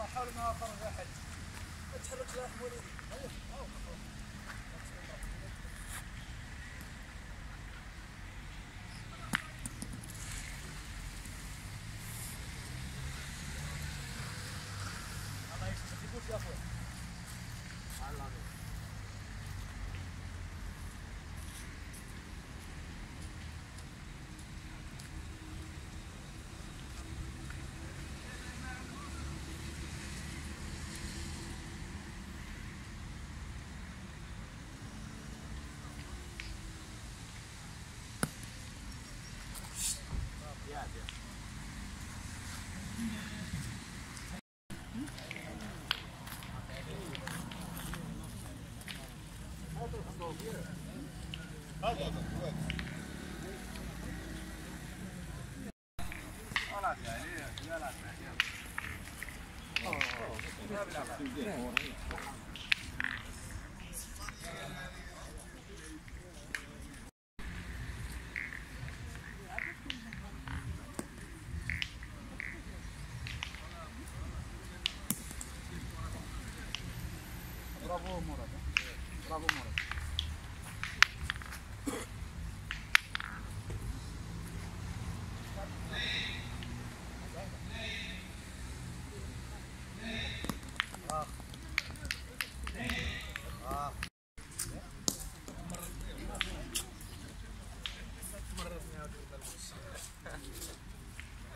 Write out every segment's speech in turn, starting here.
احد تحرك لا الله يسلمك يا أخوي Bravo Morata. Bravo Morata.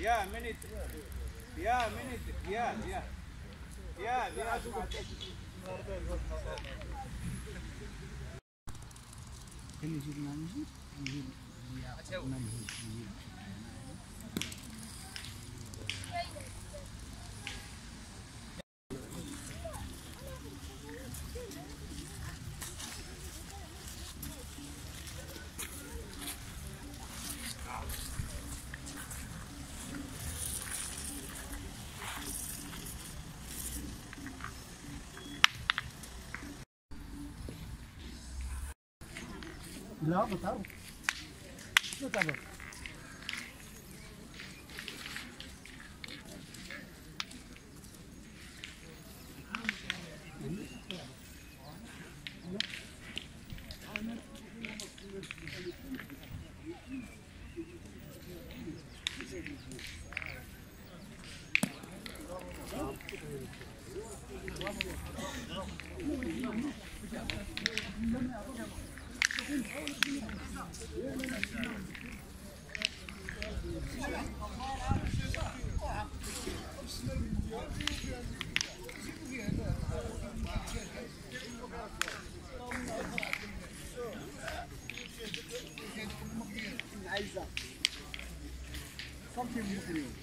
Yeah, a minute. Yeah, a minute. Yeah, yeah. Yeah, yeah. Can you see the manager? Yeah, manager. Yeah. Lá botaram? Não tá bom. Tá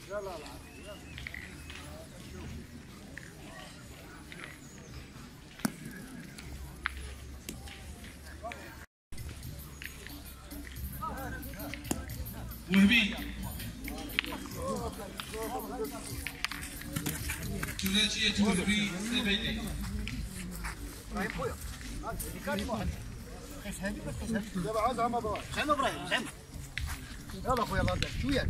لا بطل بطل وهبي ثلاثية وهبي سبعين يلا عايز عم إبراهيم عم إبراهيم عم يلا اخويا الله يرضى شوية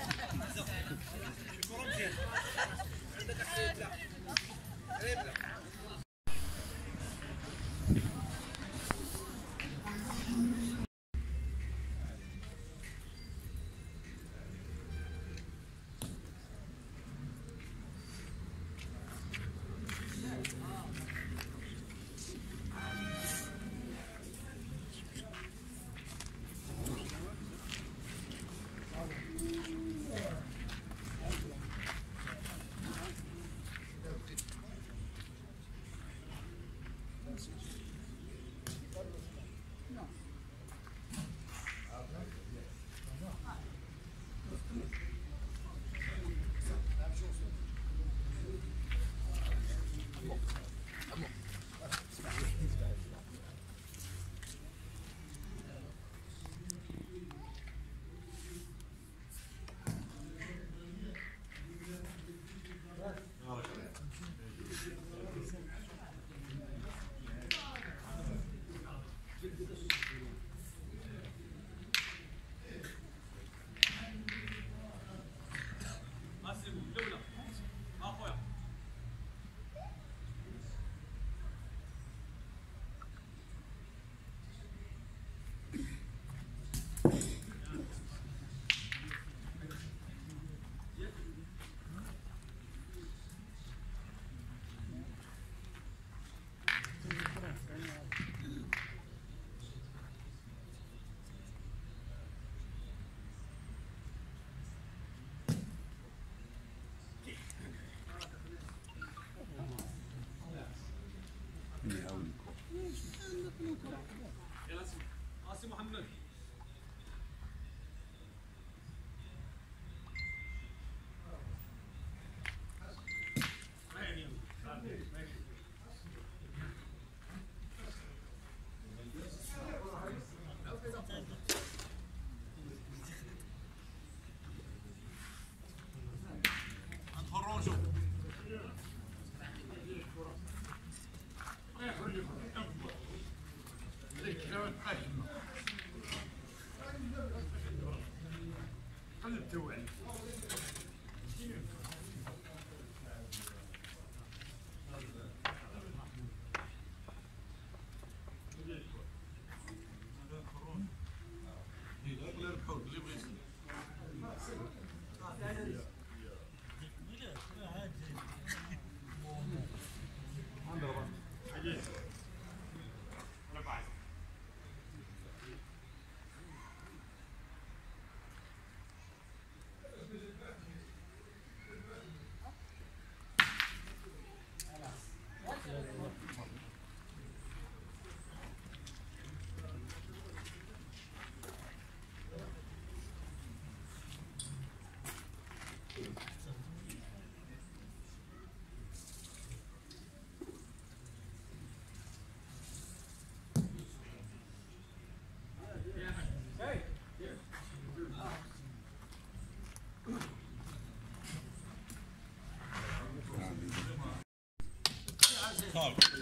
Coach.